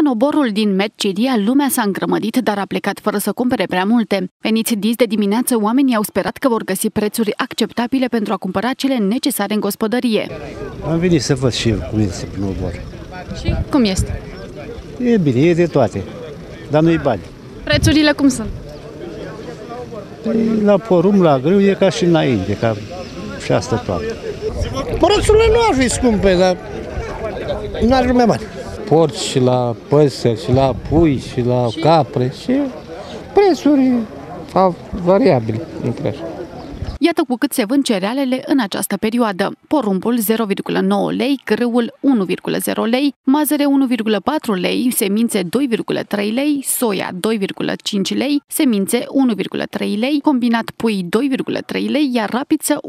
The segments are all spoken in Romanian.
În oborul din Medcidia, lumea s-a îngrămădit, dar a plecat fără să cumpere prea multe. Veniți dis de dimineață, oamenii au sperat că vor găsi prețuri acceptabile pentru a cumpăra cele necesare în gospodărie. Am venit să văd și eu cum este prin obor. Și cum este? E bine, e de toate, dar nu-i bani. Prețurile cum sunt? La porum, la grâu, e ca și înainte, ca și asta toată. Prețurile nu ar fi scumpe, dar nu ar mai bani. Porci și la păsări și la pui și la capre și prețuri fa- variabile între așa. Iată cu cât se vând cerealele în această perioadă. Porumbul 0,9 lei, grâul 1,0 lei, mazăre 1,4 lei, semințe 2,3 lei, soia 2,5 lei, semințe 1,3 lei, combinat pui 2,3 lei, iar rapiță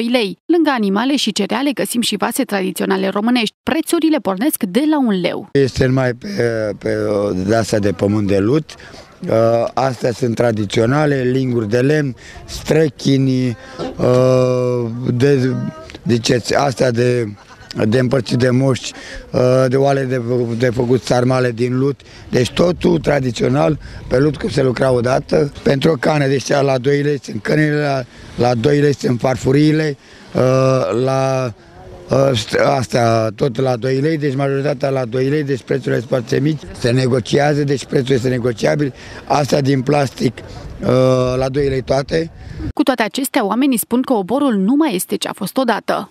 1,2 lei. Lângă animale și cereale găsim și vase tradiționale românești. Prețurile pornesc de la un leu. Este numai pe, pe de asta de pământ de lut. Uh, Astea sunt tradiționale, linguri de lemn, strechini, uh, de, ziceți, astea de, de împărțit de moști, uh, de oale de, de făcut sarmale din lut. Deci totul tradițional, pe lut cum se lucra odată. Pentru o cană, deci la 2 lei sunt cănile, la, la 2 lei sunt farfuriile, uh, la Uh, Asta tot la 2 lei, deci majoritatea la 2 lei, deci prețurile sunt foarte mici, se negociază, deci prețul este negociabil. Asta din plastic uh, la 2 lei toate. Cu toate acestea, oamenii spun că oborul nu mai este ce a fost odată.